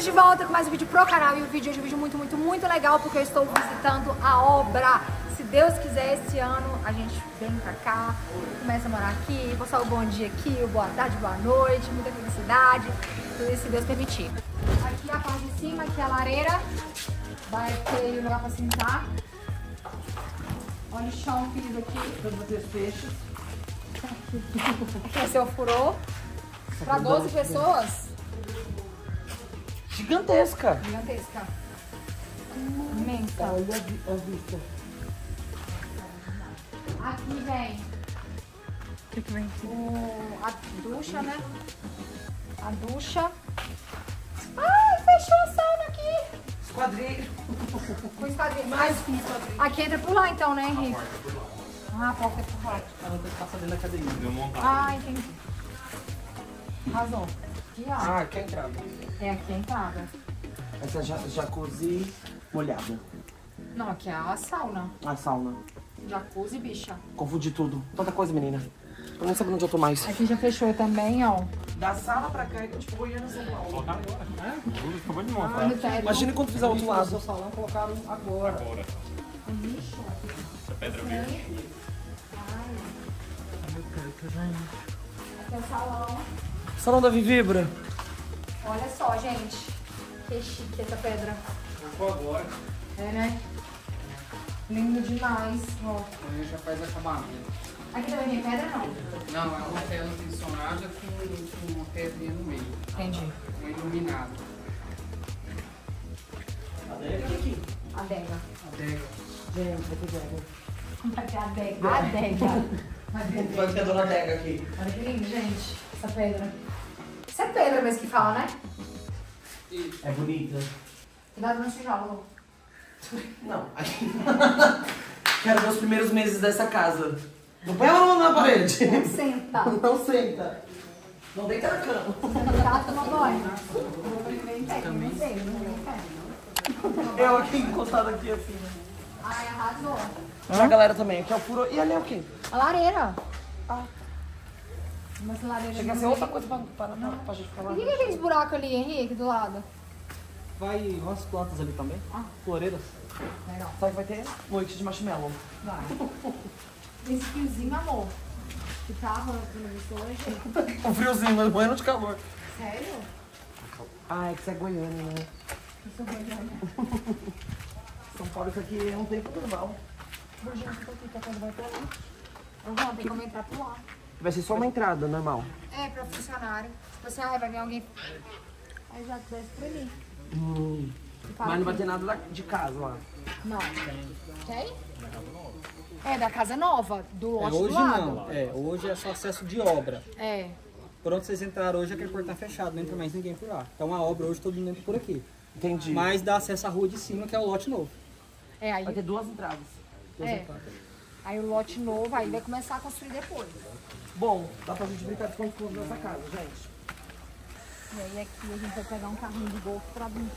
de volta com mais um vídeo pro canal e o vídeo hoje é um vídeo muito, muito, muito legal porque eu estou visitando a obra. Se Deus quiser, esse ano a gente vem pra cá, começa a morar aqui, passar o bom dia aqui, o boa tarde, boa noite, muita felicidade, tudo isso se Deus permitir. Aqui a parte de cima, aqui a lareira, vai ter lugar pra sentar. Olha o chão, querido, aqui. Todos vocês fechos. Aqui é seu furô. Pra 12 pessoas, Gigantesca. gigantesca. Imensa. Olha a vi- a vista. Aqui vem O que, que vem aqui? o, a ducha, né? A ducha. Ai, fechou a sauna aqui. Esquadrilha. Com esquadrilha. Mas aqui entra por lá então, né, Henrique? Ah, a porta é por lá. Ela tem que passar dentro da academia. Ah, entendi. Arrasou. Aqui, ó. Ah, aqui é a entrada. É aqui a entrada. Essa ja jacuzzi molhada. Não, aqui é a sauna. A sauna. Jacuzzi, bicha. Confundi tudo. Tanta coisa, menina. Tô nem sabendo onde eu tô mais. Aqui já fechou também, ó. Da sala pra cá, é tipo Goiânia, São Paulo. Acabou de montar. O teto. Imagina quando fizer outro lado. salão colocaram agora. Essa pedra verde. Aqui é o salão. Salão da Vivibra. Olha só, gente. Que chique essa pedra. Colocou agora. É, né? Lindo demais. Ó. Aí já faz acabamento. Aqui também tem pedra, não? Não, é uma tela tensionada com, com uma pedrinha no meio. Entendi. Uma iluminada. A adega. Adega. Gente, vai ter dega. Vai ter a adega. A adega. Vai ter a dona Dega aqui. Olha que lindo, gente. Essa pedra. Isso é pedra mesmo que fala, né? É bonita. Cuidado no tijolo. Não. Quero ver os primeiros meses dessa casa. Não põe a mão na parede. Não senta. Não senta. Não deita na cama. Tá, toma banho. Vem em pé, vem em pé, vem em pé. Eu aqui encostado aqui assim. Ai, arrasou. A galera também. Aqui é o furo. E ali é o quê? A lareira. Uma lareira. Chega a ser outra coisa pra, pra, pra, pra gente falar. E o que é aqueles buracos ali, Henrique, do lado? Vai umas plantas ali também. Ah, floreiras. Legal. Sabe que vai ter noite de marshmallow. Vai. Esse fiozinho, amor. Que tava no visto hoje. Um friozinho, mas banho de calor. Sério? Ah, é que você é Goiânia, né? Eu sou goiana. São Paulo, isso aqui é um tempo normal. Virgínia, fica aqui, que a coisa vai pra lá. Eu vou, tem como entrar por lá. Vai ser só uma entrada normal. É, pra funcionário. Tipo assim, ah, vai vir alguém. Aí já desce por ali. Hum. Mas não vai ter nada de casa lá. Não. Tem? É, da casa nova, do É, lote hoje do lado. não. É, hoje é só acesso de obra. É. Por onde vocês entraram hoje, aquele portão tá fechado, não entra mais ninguém por lá. Então a obra hoje todo mundo entra por aqui. Entendi. Mas dá acesso à rua de cima, que é o lote novo. É, aí, Vai ter duas entradas. é. Aí o lote novo, aí vai começar a construir depois. Bom, dá pra gente brincar de confuso nessa casa, gente. E aí aqui a gente vai pegar um carrinho de golfe pra, vir-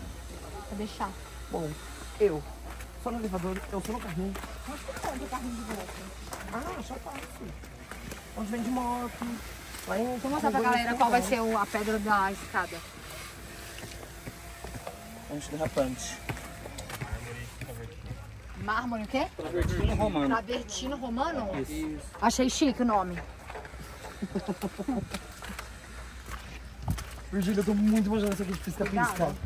pra deixar. Bom, eu sou no elevador, eu sou no carrinho. Onde que pode o carrinho de golfe? Ah, só fácil. Onde vem de moto. Lá em... Vou mostrar pra galera qual vai ser o- a pedra da escada. Antiderrapante. Mármore o quê? Travertino romano. Travertino romano? Achei chique o nome. Virgília, eu tô muito imaginando isso aqui de pisca-pisca. Cuidado.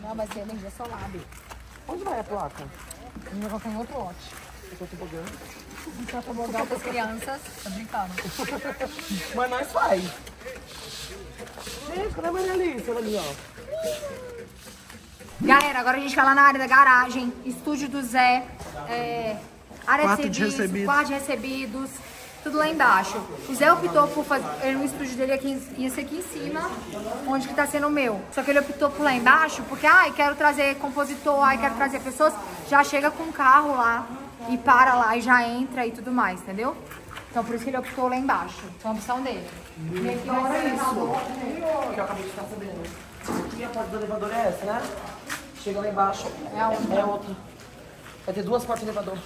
Não, vai ser energia solar, Bi. Onde vai a placa? Gente vai colocar em outro lote. Eu tô tobogã. Só pra botar pras crianças. Tô brincando. Mas nós faz. Gente, cadê a Maria Alice? Olha ali, ó. Galera, agora a gente vai lá na área da garagem, estúdio do Zé, é, área Quarto de serviço, recebidos. quarto de recebidos, tudo lá embaixo. O Zé optou por fazer o estúdio dele aqui, ia ser aqui em cima, onde que tá sendo o meu. Só que ele optou por lá embaixo, porque, ai, quero trazer compositor, ai, quero trazer pessoas, já chega com o carro lá e para lá e já entra e tudo mais, entendeu? Então por isso que ele optou lá embaixo. Foi uma opção dele. E aqui vai ser o elevador. Que eu acabei de ficar sabendo. E a porta do elevador é essa, né? Chega lá embaixo. É a outra. É a outra. Vai ter duas portas de elevador.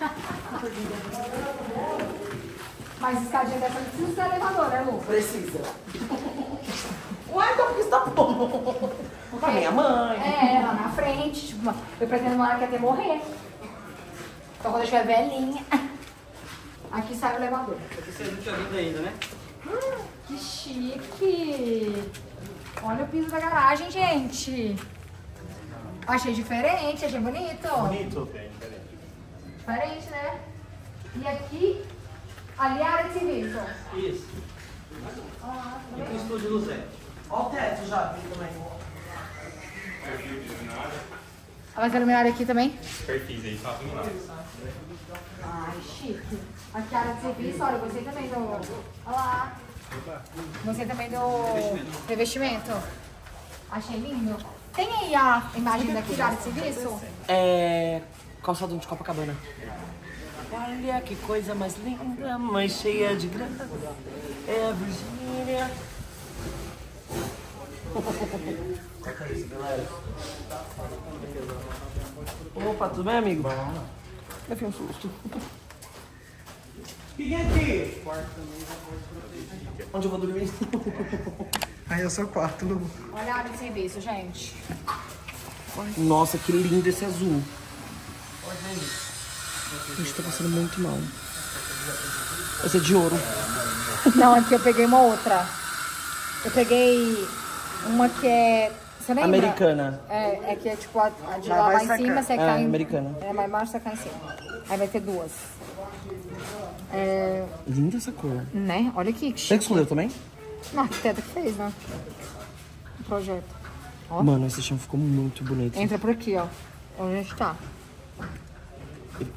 Mas escadinha dessa não precisa ser elevador, né, Lu? Precisa. Ué, então por que você tá pondo? Pra minha mãe. É, lá na frente. Tipo, eu pretendo morar aqui até morrer. Então quando eu estiver velhinha. Aqui sai o elevador. Você não tinha vindo ainda, né? Que chique! Olha o piso da garagem, gente. Achei diferente, achei bonito. Bonito, é diferente. Diferente, né? E aqui, ali é a área de serviço. Isso. Ah, E o estúdio do Zé. Olha o teto já aqui também. Iluminado. Vai ser iluminado aqui também? Perfis aí, só iluminado. Ai, chique. Aqui a área de serviço, olha, gostei também do. Olha lá. Gostei também do revestimento. Achei lindo. Tem aí a imagem daqui da área de serviço? É. Calçadão de Copacabana. Olha que coisa mais linda, mais cheia de graça. É a Virgínia. Olha isso, galera. Opa, tudo bem, amigo? Levei um susto. Quem é aqui? Onde eu vou dormir? Aí é o seu quarto, Lu. Olha a área de serviço, gente. Nossa, que lindo esse azul. A gente tá passando muito mal. Esse é de ouro. Não, aqui eu peguei uma outra. Eu peguei uma que é. Você lembra? Americana. É, é que é tipo a, a de Lá lá em sacar. cima, você É, cai em. americana. É, mais embaixo você cai em cima. Aí vai ter duas. É, Linda essa cor. né? Olha aqui. que Você que chique. escolheu também? Não, a arquiteta que fez, né? O projeto. Ó. Mano, esse chão ficou muito bonito. Entra por aqui, ó. Onde a gente tá.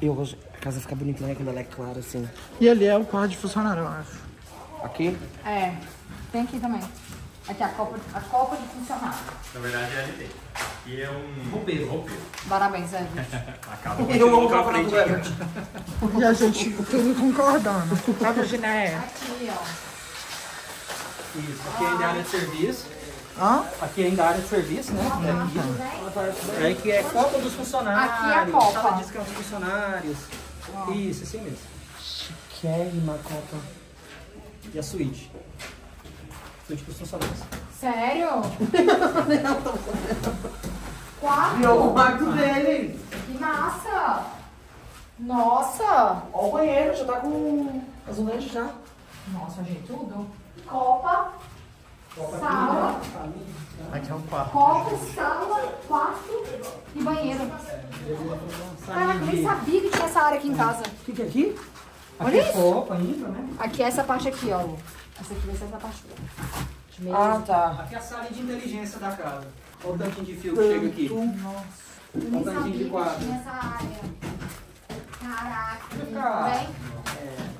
Eu gosto. A casa fica bonita, né? Quando ela é clara, assim. E ali é o quarto de funcionário, eu acho. Aqui? É. Tem aqui também. Aqui a copa, a copa de funcionário. Na verdade é LT. E é um Roupeiro. roupeiro. Parabéns, Ed. Acaba Eu amo colocar o a frente. frente. E a gente tudo concordando. A Virginia é. Aqui, ó. Isso. Aqui ainda é área de serviço. Hã? Aqui ainda é área de serviço, né? É Aí que é Copa dos Funcionários. Aqui é a Copa. Sala de descanso dos funcionários. Isso, assim mesmo. Chiquérrima copa. E a suíte. Suíte dos funcionários. Sério? E Quatro? o quarto dele. Que massa! Nossa! Ó o banheiro, já tá com azulejo já. Nossa, achei tudo. Copa, sala, Aqui é o quarto. copa, sala, quarto e banheiro. Caraca, eu nem sabia que tinha essa área aqui em casa. O que, que é aqui? Olha Aqui é isso. Copa ainda, né? Aqui é essa parte aqui, ó. Essa aqui vai ser essa parte. De meio. Ah, tá. Aqui é a sala de inteligência da casa. Olha o tantinho de fio que chega aqui. Nem Olha o tantinho de quadro. essa. Caraca, Cara. bem?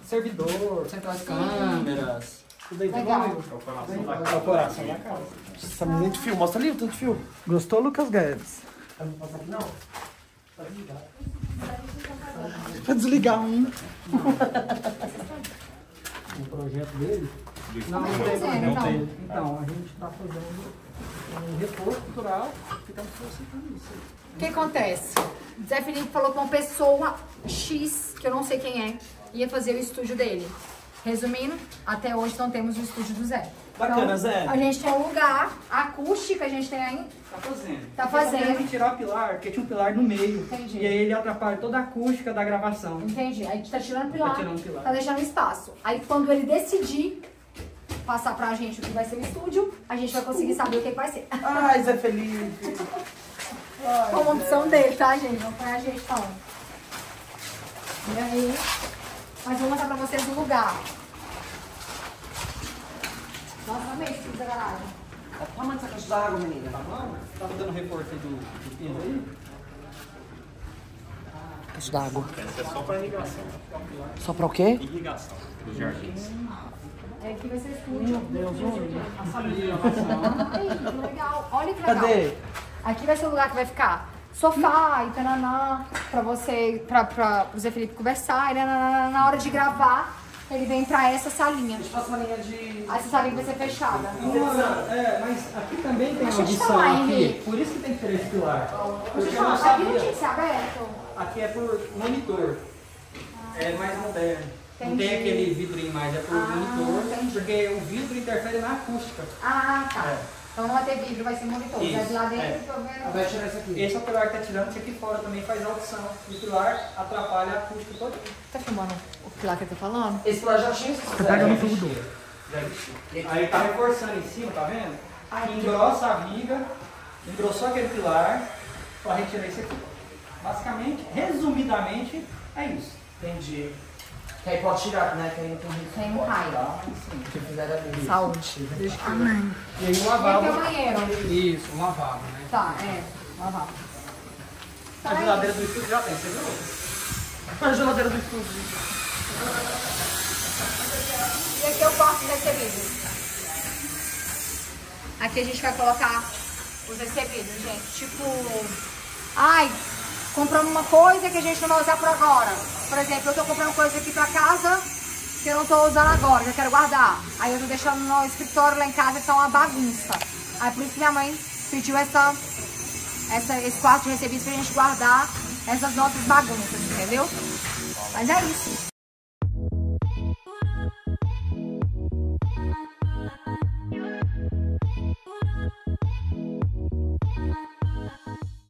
Servidor, central de câmeras. Tudo aí Legal. É o coração da casa. Nossa, muito fio. Mostra ali o tanto de fio. Gostou, Lucas Guedes? Eu não posso aqui, não. Pra desligar um. O projeto dele. Não, não tem, Não então. tem. Então, a gente está fazendo um reforço cultural e estamos solicitando isso. O que acontece? Zé Felipe falou com uma pessoa X, que eu não sei quem é, ia fazer o estúdio dele. Resumindo, até hoje não temos o estúdio do Zé. Bacana, Então, Zé. A gente tem um lugar acústico, a gente tem aí. Tá fazendo. Tá fazendo. teve que tirar o pilar, porque tinha um pilar no meio. Entendi. E aí ele atrapalha toda a acústica da gravação. Entendi. A gente tá tirando o pilar, Tá tirando o pilar. tá deixando espaço. Aí quando ele decidir passar pra gente o que vai ser o estúdio, a gente vai conseguir saber o que, que vai ser. Ai, Zé Felipe. Como opção dele, tá, gente? Não foi a gente falando. E aí, mas vou mostrar pra vocês o lugar. Nossa, amei esse piso da garagem. O tamanho dessa caixa d'água, menina. Tá bom? Tava dando reforço aí do, do piso aí. Caixa d'água. Essa é só para irrigação. Só pra o quê? Irrigação dos jardins. É, aqui vai ser estúdio. Deus, A. Ai, que legal. Olha que legal. Cadê? Aqui vai ser o lugar que vai ficar sofá e tananã, pra você, pra, pra, pro Zé Felipe conversar, e nananã, na hora de gravar, ele vem pra essa salinha. A gente passa uma linha de. Essa salinha vai ser fechada. Uma- é, mas aqui também tem Deixa eu audição falar, aqui. Henrique. Por isso que tem que ter esse pilar. Deixa eu Porque te eu não falar, aqui não sabia. tinha que ser aberto. Aqui é por monitor. É mais moderno. Não Entendi. tem aquele vidrinho mais, é por Ah, monitor. entendi. Porque o vidro interfere na acústica. Ah, tá. É. Então não vai ter vidro, vai ser monitor. Isso, Vai de lá dentro, é. tô vendo. Vai tirar isso aqui. Esse é o pilar que tá tirando, esse aqui fora também faz audição. E o pilar atrapalha a acústica toda. Tá filmando o pilar que eu tô falando? Esse pilar já tinha isso. Tá pegando tudo. Aí tá reforçando em cima, tá vendo? Engrossa a viga, engrossou aquele pilar para retirar isso aqui. Basicamente, resumidamente, é isso. Entendi. Que aí pode tirar, né? Que aí não tem risco. Tem um raio. Que fizeram ali. Saúde. Amém. E aí uma E aqui é o válvula. banheiro. Isso, uma válvula, né? Tá, é. Uma válvula. A geladeira do estúdio já tem, você viu? A geladeira do estúdio. E aqui é o quarto dos recebidos. Aqui a gente vai colocar os recebidos, gente. Tipo, ai, compramos uma coisa que a gente não vai usar por agora. Por exemplo, eu tô comprando coisa aqui pra casa que eu não tô usando agora, que eu quero guardar. Aí eu tô deixando no escritório lá em casa que tá uma bagunça. Aí por isso minha mãe pediu essa, essa, esse quarto de recebidos pra gente guardar essas nossas bagunças, entendeu? Mas é isso.